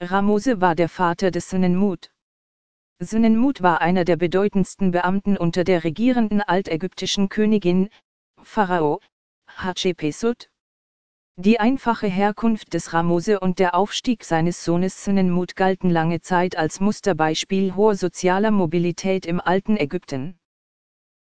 Ramose war der Vater des Sinnenmut. Sinnenmut war einer der bedeutendsten Beamten unter der regierenden altägyptischen Königin, Pharao, Hatschepsut. Die einfache Herkunft des Ramose und der Aufstieg seines Sohnes Sinnenmut galten lange Zeit als Musterbeispiel hoher sozialer Mobilität im alten Ägypten.